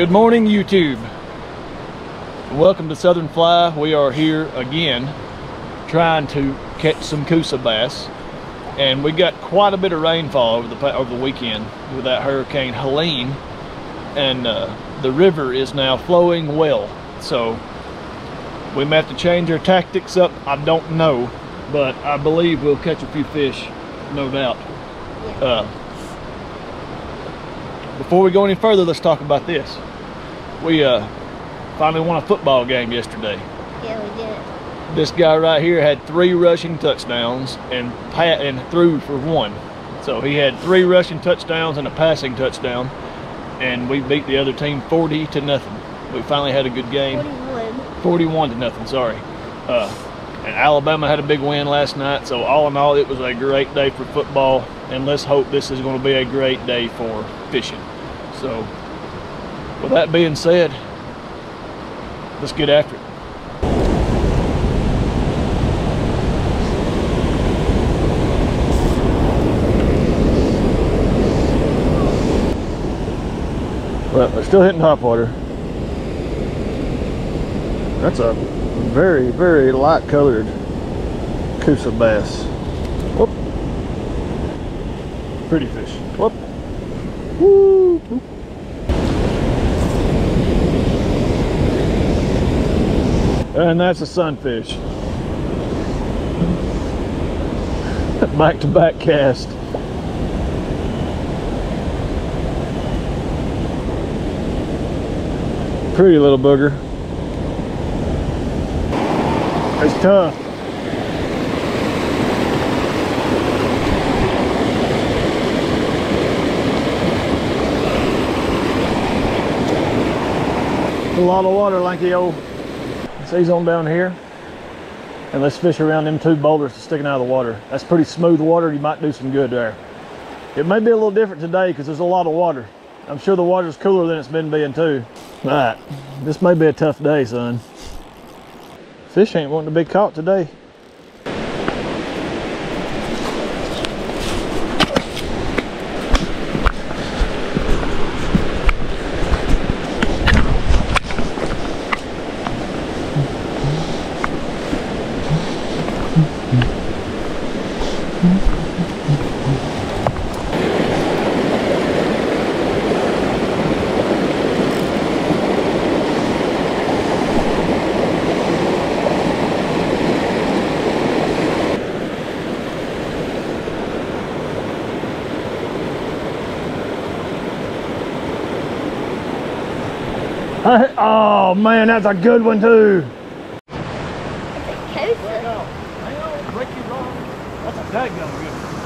Good morning, YouTube. Welcome to Southern Fly. We are here again trying to catch some Coosa bass. And we got quite a bit of rainfall over the, over the weekend with that Hurricane Helene. And uh, the river is now flowing well. So we may have to change our tactics up. I don't know, but I believe we'll catch a few fish, no doubt. Uh, before we go any further, let's talk about this. We uh, finally won a football game yesterday. Yeah, we did. This guy right here had three rushing touchdowns and pat and threw for one. So he had three rushing touchdowns and a passing touchdown, and we beat the other team 40 to nothing. We finally had a good game. 41. 41 to nothing, sorry. Uh, and Alabama had a big win last night, so all in all, it was a great day for football, and let's hope this is going to be a great day for fishing. So, with that being said, let's get after it. Well, they're still hitting top water. That's a very, very light colored Coosa bass. Whoop. Pretty fish. Whoop. Woo. And that's a sunfish. back to back cast. Pretty little booger. It's tough. A lot of water, Lanky old. He's on down here. And let's fish around them two boulders sticking out of the water. That's pretty smooth water. You might do some good there. It may be a little different today because there's a lot of water. I'm sure the water's cooler than it's been being too. All right, this may be a tough day, son. Fish ain't wanting to be caught today. Uh, oh man, that's a good one too. It's a Coosa. Hang on, break you wrong. That's a daggum good one.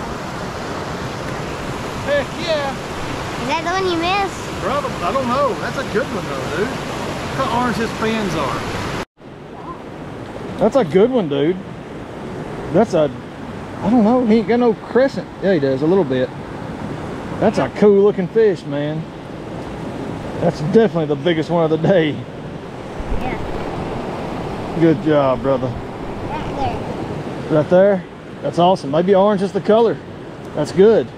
Heck yeah. Is that the one you missed? Brother, I don't know. That's a good one though, dude. Look how orange his fins are. That's a good one, dude. That's a, I don't know, he ain't got no crescent. Yeah, he does, a little bit. That's a cool looking fish, man. That's definitely the biggest one of the day. Yeah. Good job, brother. Right there. Right there. That's awesome. Maybe orange is the color. That's good.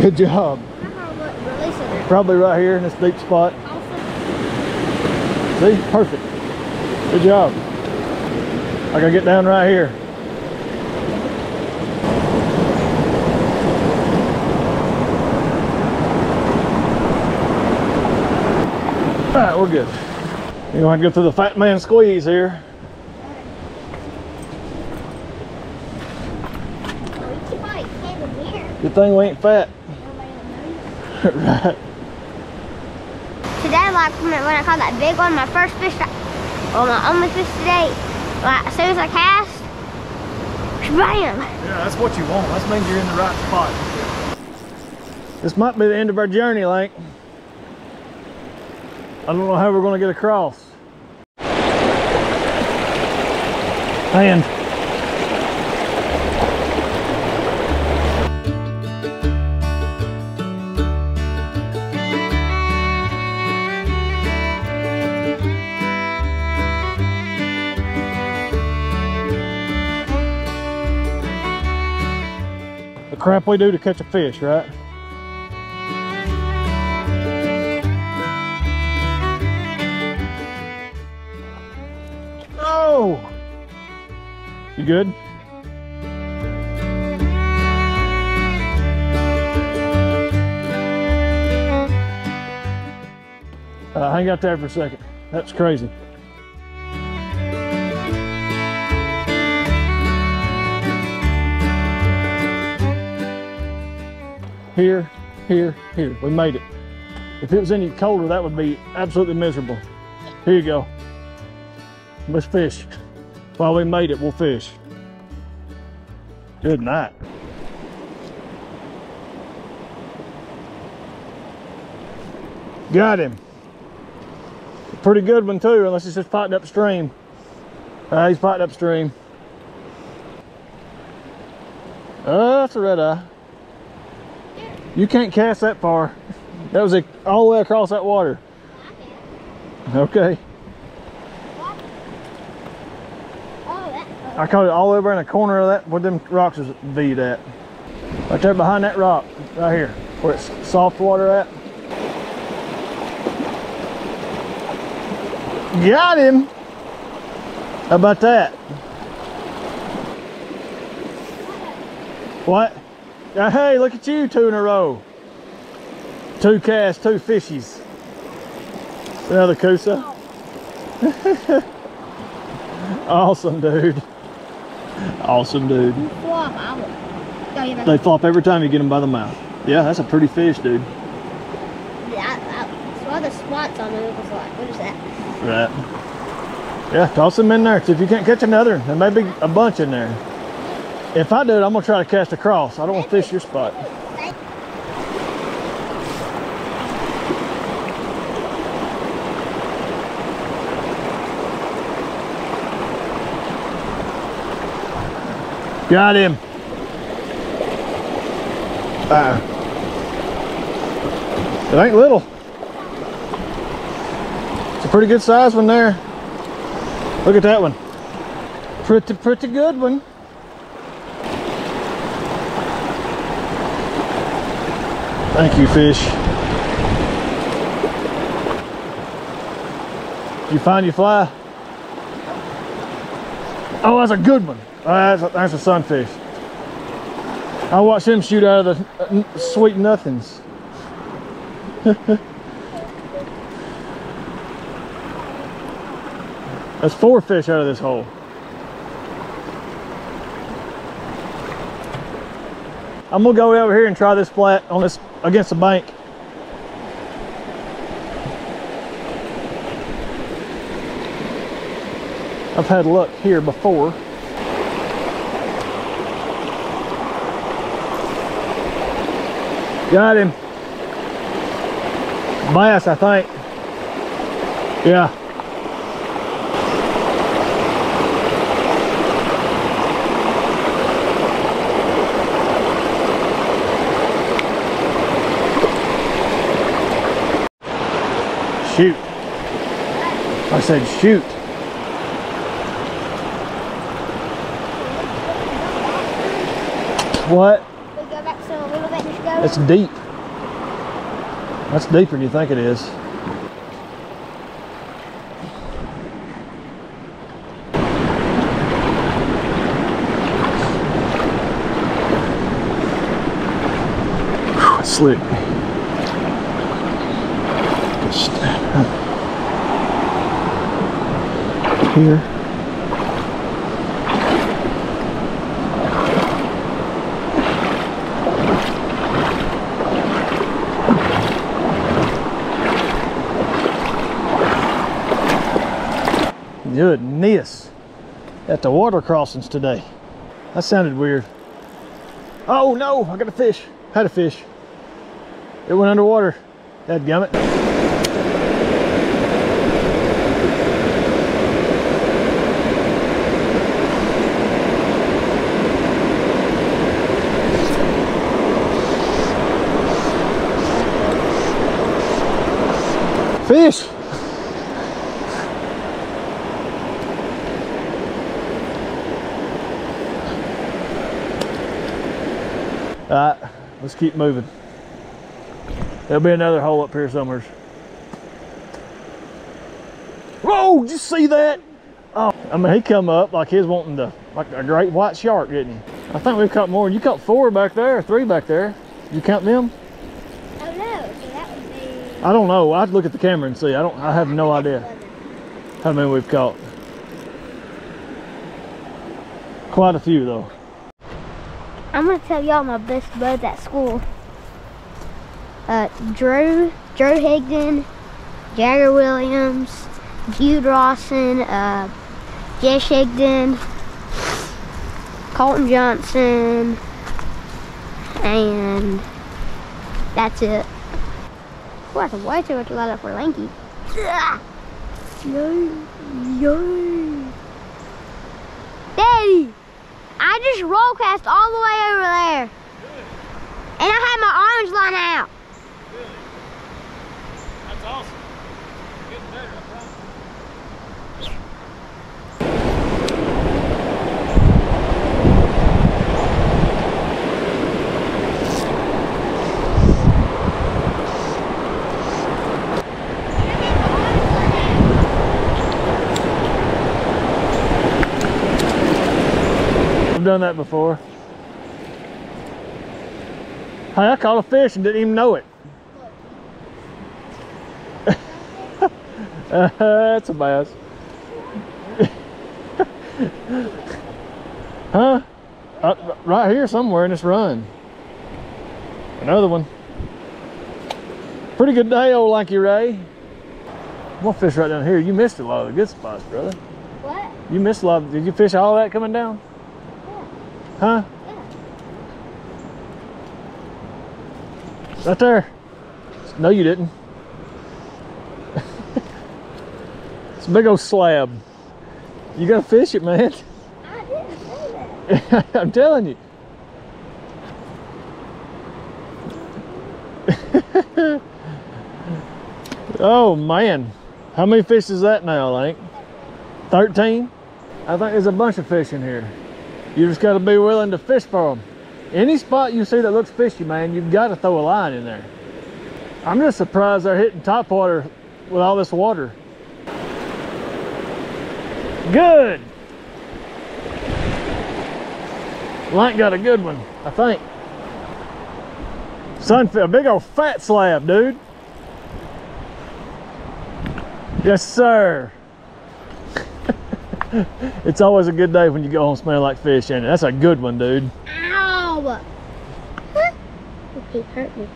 Good job. How about releasing it? Probably right here in this deep spot. Awesome. See? Perfect. Good job. I gotta get down right here. All right, we're good. You don't have to go through the fat man squeeze here. We keep like standing here. Good thing we ain't fat. Nobody will know. right. Today, like when when I caught that big one, my first fish, that- well, my only fish today, like as soon as I cast, bam! Yeah, that's what you want. That means you're in the right spot. This might be the end of our journey, Lank. I don't know how we're going to get across. And the crap we do to catch a fish, right? Good? Uh, hang out there for a second. That's crazy. Here, here, here. We made it. If it was any colder, that would be absolutely miserable. Here you go. Let's fish. While we made it, we'll fish. Good night. Got him. Pretty good one too, unless he's just fighting upstream. Uh, he's fighting upstream. Oh, that's a red eye. You can't cast that far. That was a, all the way across that water. Okay. Oh, that. I caught it all over in the corner of that where them rocks is V'd at. Right there behind that rock, right here, where it's soft water at. Got him! How about that? What? Hey, look at you, two in a row. Two casts, two fishies. Another Coosa. awesome, dude. Awesome, dude. Flop, I will. Don't. They flop every time you get them by the mouth. Yeah, that's a pretty fish, dude. Yeah, I, I saw the spots on it. It was like, what is that? Right. Yeah, toss them in there. See if you can't catch another. There may be a bunch in there. If I do it, I'm gonna try to cast across. I don't want to fish your spot. Got him. Uh, it ain't little. It's a pretty good size one there. Look at that one. Pretty, pretty good one. Thank you, fish. You find your fly? Oh, that's a good one. Oh, that's, a, that's a sunfish. I watched him shoot out of the sweet nothings. That's four fish out of this hole. I'm gonna go over here and try this flat on this against the bank. I've had luck here before. Got him. Bass, I think. Yeah. Shoot. I said shoot. What? We go back so a It's deep. That's deeper than you think it is. Whew, slick. Just uh, here. Goodness. At the water crossings today. That sounded weird. Oh no, I got a fish. Had a fish. It went underwater. Dadgummit. Fish! All right, let's keep moving. There'll be another hole up here somewhere. Whoa, did you see that? Oh, I mean, he come up like he's wanting to like a great white shark, didn't he? I think we've caught more. You caught four back there, three back there. You count them? Oh no, that would be. I don't know. I'd look at the camera and see. I don't. I have no idea how many we've caught. Quite a few though. I'm gonna tell y'all my best buds at school. Uh, Drew, Drew Higdon, Jagger Williams, Jude Rawson, uh, Jess Higdon, Colton Johnson, and that's it. Ooh, that's way too much letter for Lanky. Yo, yo. Daddy! I just roll cast all the way over there. And I had my arms line out. Done that before. Hey, I caught a fish and didn't even know it. Uh, that's a bass. huh? Uh, right here somewhere in this run. Another one. Pretty good day, old Lanky Ray. One fish right down here. You missed a lot of the good spots, brother. What? You missed a lot. Of, did you fish all that coming down? Huh? Right there. No, you didn't. it's a big old slab. You gotta fish it, man. I didn't say that. I'm telling you. oh man, how many fish is that now, Link? 13? I think there's a bunch of fish in here. You just gotta be willing to fish for them. Any spot you see that looks fishy, man, you've got to throw a line in there. I'm just surprised they're hitting top water with all this water. Good. Link got a good one, I think. Sunfish, a big old fat slab, dude. Yes, sir. it's always a good day when you go home smelling like fish, it? That's a good one, dude. Ow! Huh? He hurt me.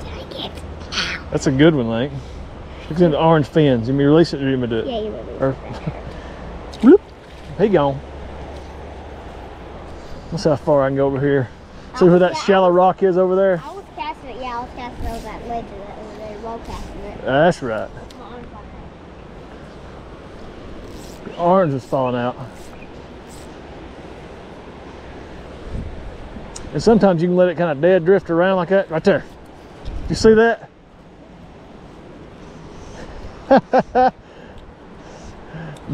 Dang it. Ow. That's a good one, Link. Look at the orange fins. You mean release it or you to do it? Yeah, you. Or, whoop, he gone. Let's see how far I can go over here. See where that shallow rock is over there? I was casting it, yeah, I was casting over that ledge that over there, roll casting it. That's right. My arm's like that. The orange is falling out. And sometimes you can let it kind of dead drift around like that. Right there. You see that?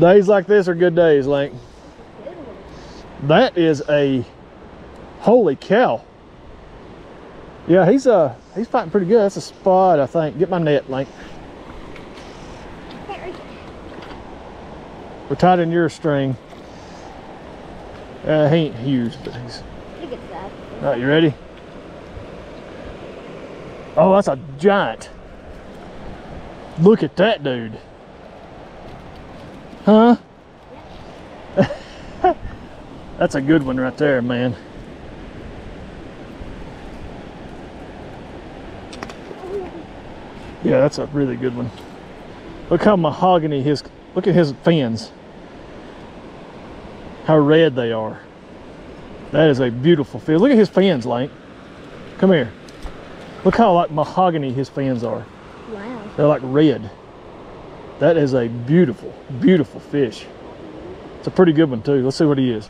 days like this are good days, Link. That is a holy cow. Yeah, he's uh he's fighting pretty good. That's a spot, I think. Get my net, Link. Can't reach it. We're tied in your string. Uh, he ain't huge, but he's. Look at that. All right, you ready? Oh, that's a giant. Look at that dude. Huh? that's a good one right there, man. Yeah, that's a really good one. Look how mahogany his, look at his fins. How red they are. That is a beautiful fish. Look at his fins, Link. Come here. Look how like mahogany his fins are. Wow. They're like red. That is a beautiful, beautiful fish. It's a pretty good one too. Let's see what he is.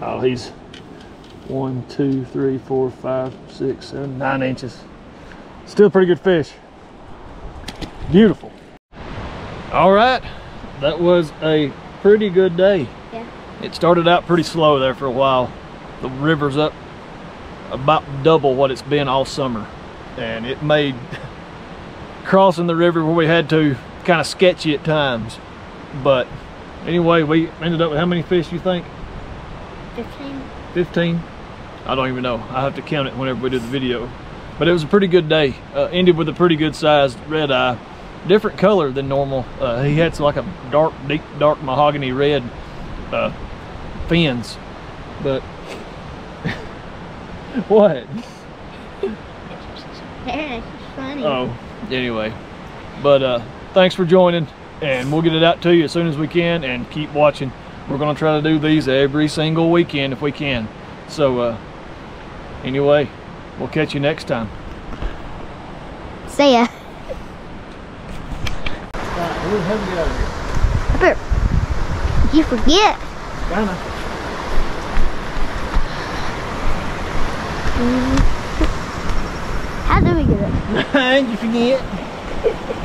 Oh, he's one, two, three, four, five, six, seven, nine inches. Still a pretty good fish. Beautiful. All right, that was a pretty good day. Yeah. It started out pretty slow there for a while. The river's up about double what it's been all summer. And it made crossing the river where we had to kind of sketchy at times. But anyway, we ended up with how many fish you think? 15. 15? I don't even know. I have to count it whenever we do the video. But it was a pretty good day. Uh, ended with a pretty good sized red eye. Different color than normal. Uh, he had some, like a dark, deep, dark mahogany red uh, fins. But what? Funny. Oh, anyway. But uh, thanks for joining, and we'll get it out to you as soon as we can, and keep watching. We're gonna try to do these every single weekend if we can. So, uh, anyway, we'll catch you next time. See ya. We'll have you out of here. Up here. You forget? Kinda. How do we get it? You forget?